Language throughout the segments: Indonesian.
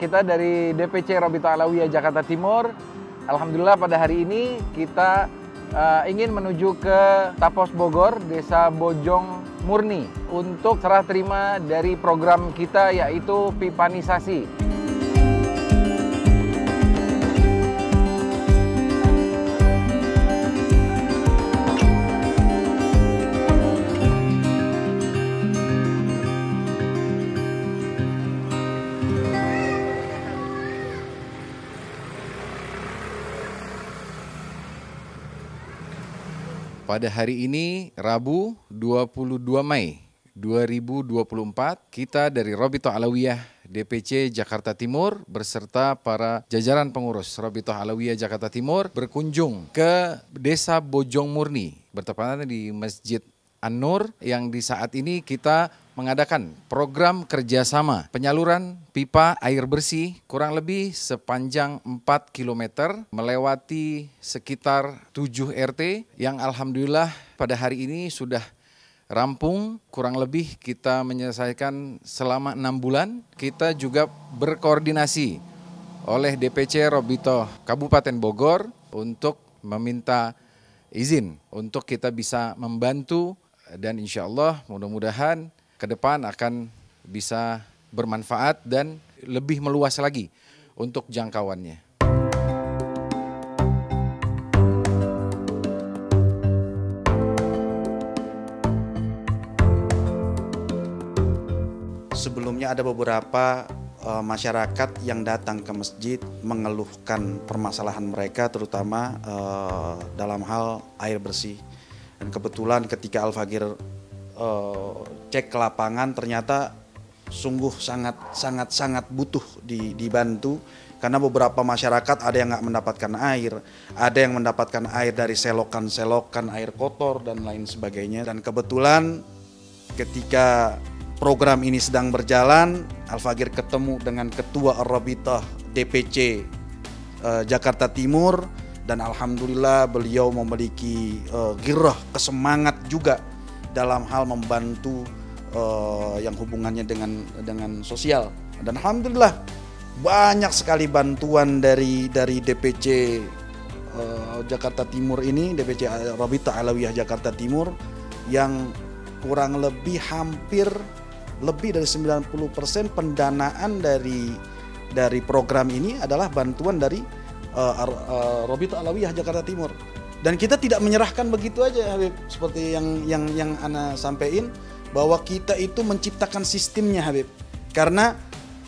kita dari DPC Robito Alawiyah Jakarta Timur. Alhamdulillah pada hari ini kita uh, ingin menuju ke Tapos Bogor, Desa Bojong Murni untuk serah terima dari program kita yaitu pipanisasi. Pada hari ini Rabu 22 Mei 2024 kita dari Robito Alawiyah DPC Jakarta Timur beserta para jajaran pengurus Robito Alawiyah Jakarta Timur berkunjung ke Desa Bojong Murni bertepatan di Masjid An-Nur yang di saat ini kita mengadakan program kerjasama penyaluran pipa air bersih kurang lebih sepanjang 4 km melewati sekitar 7 RT yang alhamdulillah pada hari ini sudah rampung kurang lebih kita menyelesaikan selama enam bulan. Kita juga berkoordinasi oleh DPC Robito Kabupaten Bogor untuk meminta izin untuk kita bisa membantu dan insya Allah mudah-mudahan ke depan akan bisa bermanfaat dan lebih meluas lagi untuk jangkauannya. Sebelumnya ada beberapa uh, masyarakat yang datang ke masjid mengeluhkan permasalahan mereka terutama uh, dalam hal air bersih. Dan kebetulan ketika Al-Fagir uh, cek ke lapangan ternyata sungguh sangat sangat sangat butuh di, dibantu. Karena beberapa masyarakat ada yang nggak mendapatkan air, ada yang mendapatkan air dari selokan-selokan air kotor dan lain sebagainya. Dan kebetulan ketika program ini sedang berjalan, Al-Fagir ketemu dengan Ketua Ar-Rabitah DPC eh, Jakarta Timur. Dan alhamdulillah beliau memiliki eh, girah kesemangat juga dalam hal membantu uh, yang hubungannya dengan dengan sosial. Dan alhamdulillah banyak sekali bantuan dari dari DPC uh, eh, Jakarta Timur ini DPC Rabita Alawiyah Jakarta Timur yang kurang lebih hampir lebih dari 90% pendanaan dari dari program ini adalah bantuan dari uh, uh, Robita Alawiyah Jakarta Timur dan kita tidak menyerahkan begitu aja Habib seperti yang yang yang ana sampaikan bahwa kita itu menciptakan sistemnya Habib karena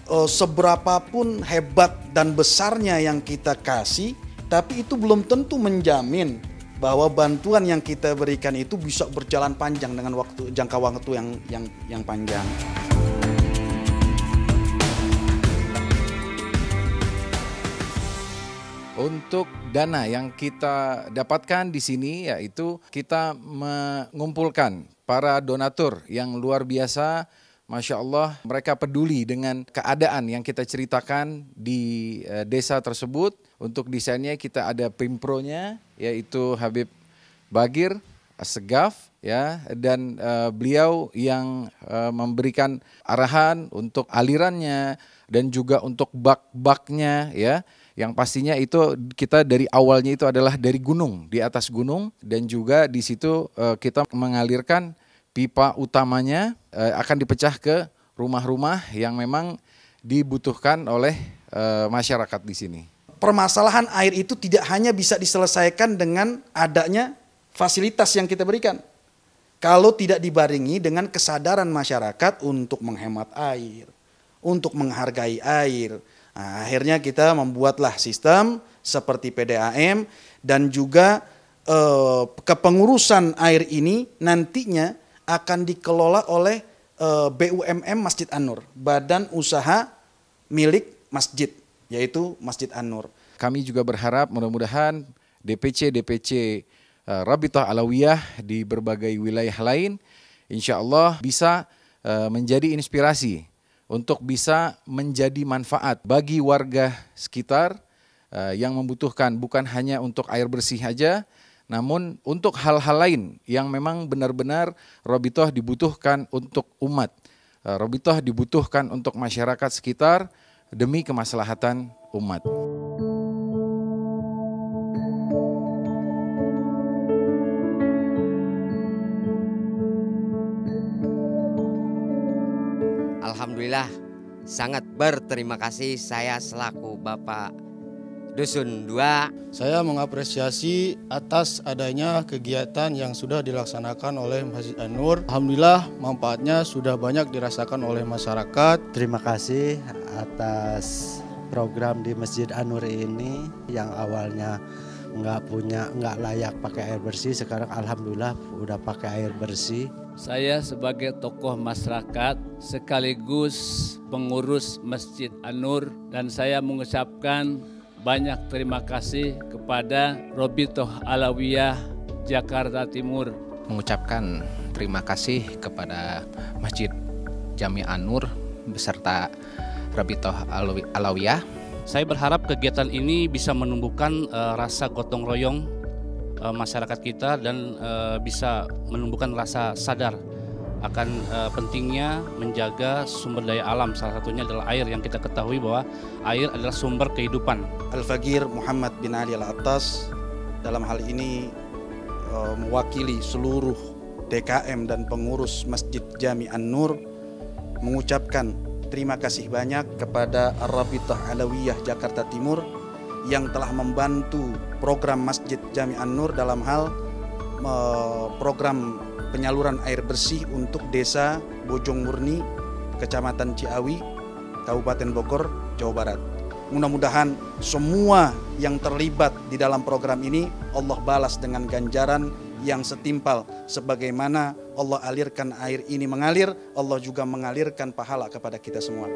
uh, seberapapun hebat dan besarnya yang kita kasih tapi itu belum tentu menjamin bahwa bantuan yang kita berikan itu bisa berjalan panjang dengan waktu jangka waktu yang yang yang panjang. Untuk dana yang kita dapatkan di sini yaitu kita mengumpulkan para donatur yang luar biasa Masya Allah mereka peduli dengan keadaan yang kita ceritakan di eh, desa tersebut. Untuk desainnya kita ada pimpronya yaitu Habib Bagir Segaf ya dan uh, beliau yang uh, memberikan arahan untuk alirannya dan juga untuk bak-baknya ya yang pastinya itu kita dari awalnya itu adalah dari gunung di atas gunung dan juga di situ uh, kita mengalirkan pipa utamanya uh, akan dipecah ke rumah-rumah yang memang dibutuhkan oleh uh, masyarakat di sini. Permasalahan air itu tidak hanya bisa diselesaikan dengan adanya fasilitas yang kita berikan. Kalau tidak dibarengi dengan kesadaran masyarakat untuk menghemat air, untuk menghargai air, Nah, akhirnya kita membuatlah sistem seperti PDAM dan juga eh, kepengurusan air ini nantinya akan dikelola oleh eh, BUMM Masjid An-Nur, Badan Usaha milik masjid, yaitu Masjid An-Nur. Kami juga berharap mudah-mudahan DPC DPC eh, Rabitah Alawiyah di berbagai wilayah lain insya Allah bisa eh, menjadi inspirasi untuk bisa menjadi manfaat bagi warga sekitar uh, yang membutuhkan bukan hanya untuk air bersih saja, namun untuk hal-hal lain yang memang benar-benar Robitoh dibutuhkan untuk umat. Uh, Robitoh dibutuhkan untuk masyarakat sekitar demi kemaslahatan umat. Alhamdulillah sangat berterima kasih saya selaku Bapak Dusun 2. Saya mengapresiasi atas adanya kegiatan yang sudah dilaksanakan oleh Masjid An-Nur. Alhamdulillah manfaatnya sudah banyak dirasakan oleh masyarakat. Terima kasih atas program di Masjid An-Nur ini yang awalnya nggak punya nggak layak pakai air bersih sekarang alhamdulillah udah pakai air bersih saya sebagai tokoh masyarakat sekaligus pengurus Masjid An-Nur dan saya mengucapkan banyak terima kasih kepada Robitoh Alawiyah Jakarta Timur. Mengucapkan terima kasih kepada Masjid Jami An-Nur beserta Robitoh Alawiyah. Saya berharap kegiatan ini bisa menumbuhkan uh, rasa gotong royong uh, masyarakat kita dan uh, bisa menumbuhkan rasa sadar akan uh, pentingnya menjaga sumber daya alam. Salah satunya adalah air yang kita ketahui bahwa air adalah sumber kehidupan. Al-Fagir Muhammad bin Ali Al-Attas dalam hal ini uh, mewakili seluruh DKM dan pengurus Masjid Jami An-Nur mengucapkan Terima kasih banyak kepada Rabitah Alawiyah Jakarta Timur yang telah membantu program Masjid Jami An-Nur dalam hal program penyaluran air bersih untuk desa Bojong Murni, Kecamatan Ciawi, Kabupaten Bogor, Jawa Barat. Mudah-mudahan semua yang terlibat di dalam program ini Allah balas dengan ganjaran yang setimpal sebagaimana Allah alirkan air ini mengalir Allah juga mengalirkan pahala kepada kita semua